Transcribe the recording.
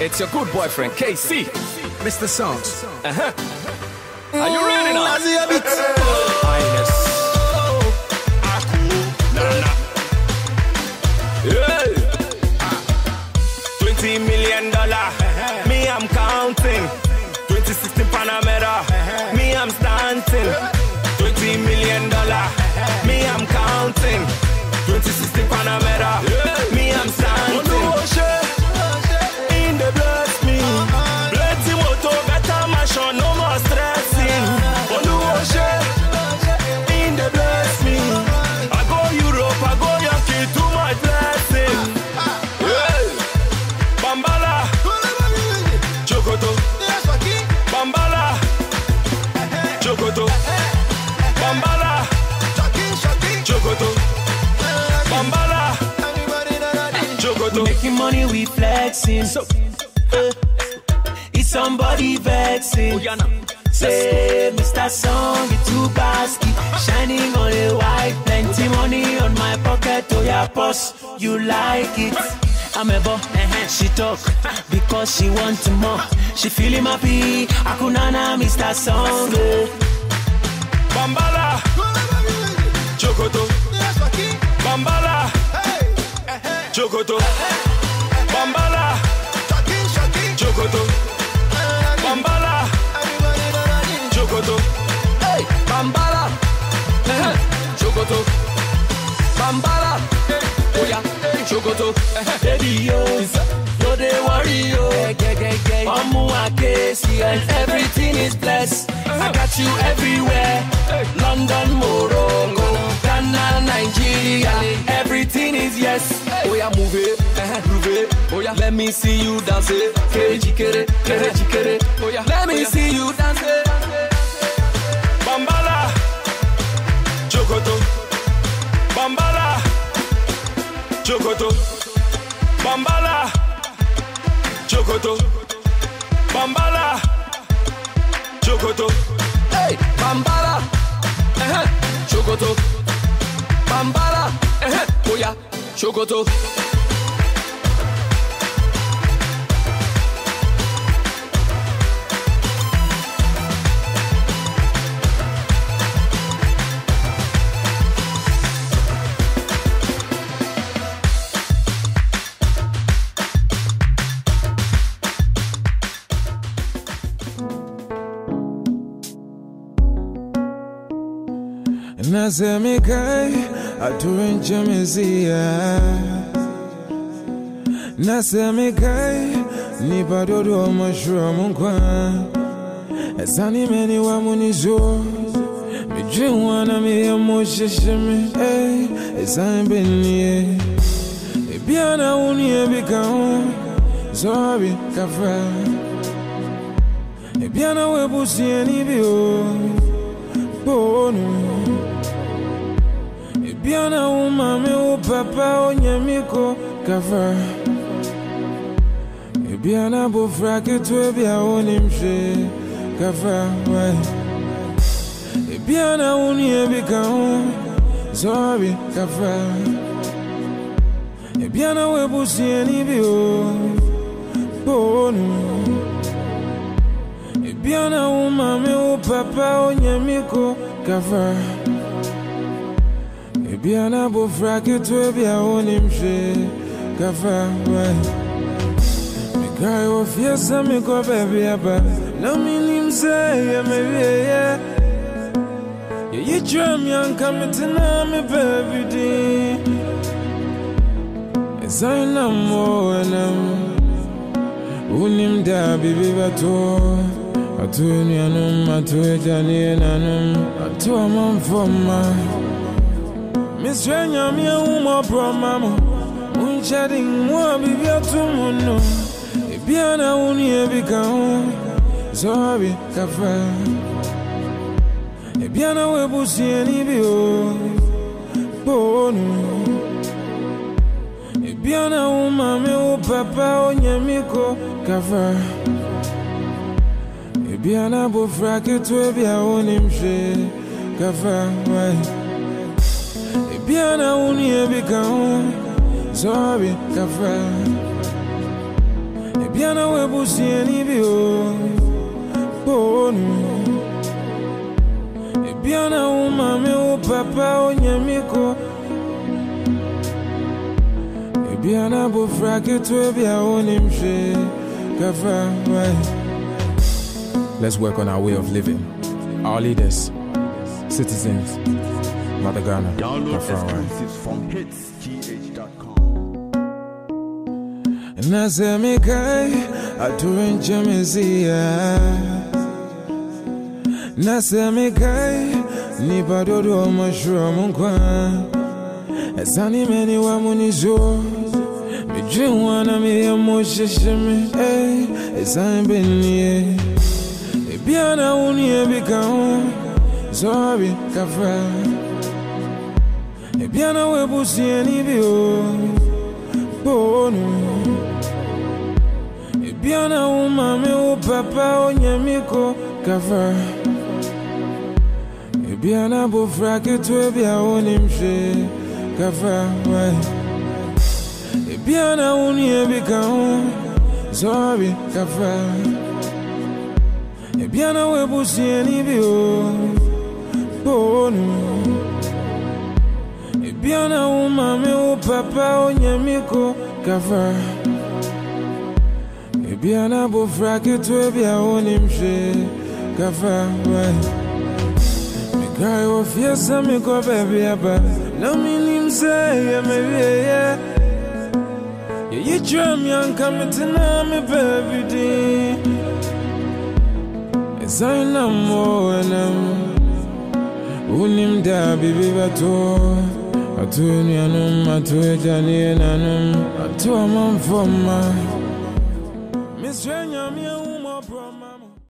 It's your good boyfriend, KC. Mr. Songs. Uh-huh. Are you ready now? Chokoto. Making money, we flexing. So, eh, It's somebody vexing. Oyana, Say, Mr. Song, it's too basky. Shining on a white, plenty money on my pocket. Oh, yeah, boss, you like it. I'm a bo, eh, eh, she talk because she want more. She feeling happy. Akunana, Mr. Song. eh. Bambala, Chokoto, Bambala, Chokoto, Chokoto, Baby, yo, no they worry, yo. Omu Akesi and everything is blessed. I got you everywhere. London, Morocco, Ghana, Nigeria. Everything is yes. oh yeah, move it, eh, move it, oh yeah, let me see you dance it, kere jikere, kere jikere, oh yeah, Let me see you dance it. Bambala, Chokoto, Chokoto, Bambala, Chokoto, Bambala, Chokoto, hey, Bambala, eh, Chokoto, Bambala, eh, oh yeah, Chokoto. Nasemikai atuenchemezia Nasemikai nipa dodo mushroom nkwa Esani meni wa munizo Midri wana mi emo eh, shishimi Ey, esani benye Ebiana uni ebika hu Zobi kafa Ebiana webusi enibi o Bonu Ebiana wo mame wo papa onyamiko kafa. Ebiana bofra ketewa bi a wonim hwee kafa wai. Ebiana wo nua bi ka ho sorry kafa. Ebiana wo ebusuani bi o bonu Ebiana wo mame wo papa onyamiko kafa. Ebiana bofra ketewa bi a wonim hwee wai Mekai wo fie sɛ mekɔ baabi aba na menim sɛ yɛ mewieɛ yɛyi kyerɛ me anka metena me baabi din ɛsan nam wɔ ɛnam wonim da a biribi bɛto ato anuanom ato agyaneɛ nanom ato amanfo ma mesrɛ nyame ahumɔborɔ ma mo monkyɛde mmo a biribi ato mu no ebiana wo nua bi ka ho sorry kafa. Ebiana wo ebusuani bi o bonu ebiana wo mame wo papa onyamiko kafa ebiana bofra ketewa bi a wonim hwee kafa wai. Ebiana wo nua bi ka ho sorry kafa Ebiana webusi enibio Bonu Ebiana umame upapa onyamiko Ebiana bufra ketwe bia onimshe Kafa wai Let's work on our way of living. Our leaders, citizens, Mother Ghana, Download exclusives from hitsgh.com. Nasemekai atuenchemezia Nasemekai nipadodo mashroom nkwa Esani meni wa munizo. Mijinwana miya mosheshime Esani benye Ebiana unie bikaho Zobi kafra Ebiana webusi enibio Bonu. Ebiana umame upapa onyamiko kafa. Ebiana bufra ketwe bia onimshe kafa wai Ebiana unie bikaho Zobi kafa Ebiana webusi enibio Bonu Ebiana umame upapa onyamiko kafa. Ebiana bofra ketwe bia onimshe kafa wai Mikai wo fiesa miko baby aba Na minim se ye me ye Ye. Ye tram yanka metina me baby di Ezaina mo enam Unim da bibi bato Atu nuanum, atu ejani enanum Atu amamfoma Miss